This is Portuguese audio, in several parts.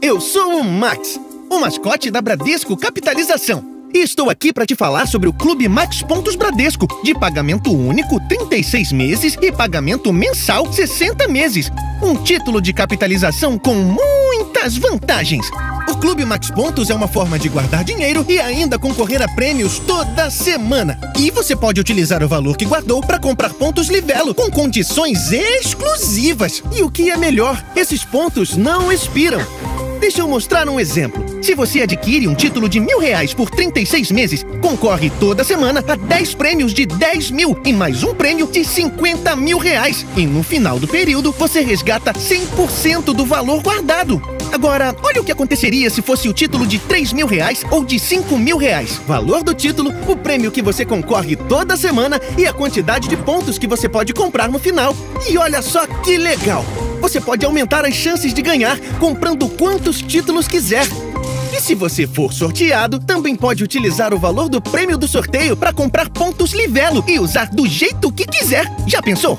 Eu sou o Max, o mascote da Bradesco Capitalização. E estou aqui para te falar sobre o Clube Max Pontos Bradesco, de pagamento único 36 meses e pagamento mensal 60 meses. Um título de capitalização com muitas vantagens. O Clube Max Pontos é uma forma de guardar dinheiro e ainda concorrer a prêmios toda semana. E você pode utilizar o valor que guardou para comprar pontos Livelo com condições exclusivas. E o que é melhor, esses pontos não expiram. Deixa eu mostrar um exemplo. Se você adquire um título de mil reais por 36 meses, concorre toda semana a 10 prêmios de 10 mil e mais um prêmio de 50 mil reais. E no final do período, você resgata 100% do valor guardado. Agora, olha o que aconteceria se fosse o título de 3 mil reais ou de 5 mil reais. Valor do título, o prêmio que você concorre toda semana e a quantidade de pontos que você pode comprar no final. E olha só que legal! Você pode aumentar as chances de ganhar comprando quantos títulos quiser. E se você for sorteado, também pode utilizar o valor do prêmio do sorteio para comprar pontos Livelo e usar do jeito que quiser. Já pensou?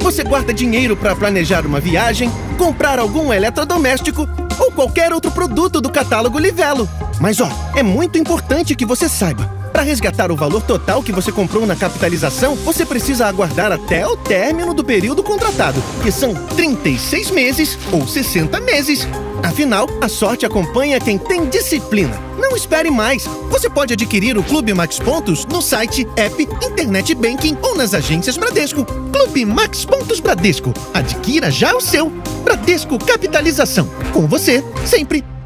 Você guarda dinheiro para planejar uma viagem, comprar algum eletrodoméstico ou qualquer outro produto do catálogo Livelo. Mas ó, é muito importante que você saiba. Para resgatar o valor total que você comprou na capitalização, você precisa aguardar até o término do período contratado, que são 36 meses ou 60 meses. Afinal, a sorte acompanha quem tem disciplina. Não espere mais. Você pode adquirir o Clube Max Pontos no site, app, internet banking ou nas agências Bradesco. Clube Max Pontos Bradesco. Adquira já o seu. Bradesco Capitalização. Com você, sempre.